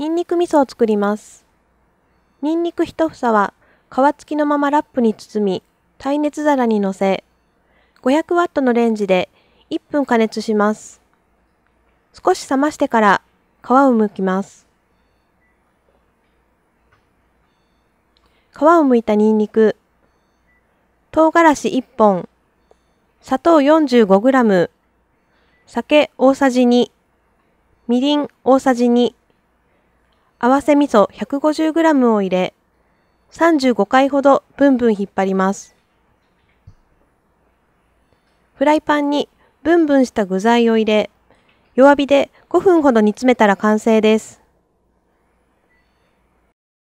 ニンニク味噌を作ります。ニンニク一房は皮付きのままラップに包み、耐熱皿に乗せ、500ワットのレンジで1分加熱します。少し冷ましてから皮を剥きます。皮を剥いたニンニク、唐辛子1本、砂糖 45g、酒大さじ2、みりん大さじ2、合わせ味噌 150g を入れ、35回ほどブンブン引っ張ります。フライパンにブンブンした具材を入れ、弱火で5分ほど煮詰めたら完成です。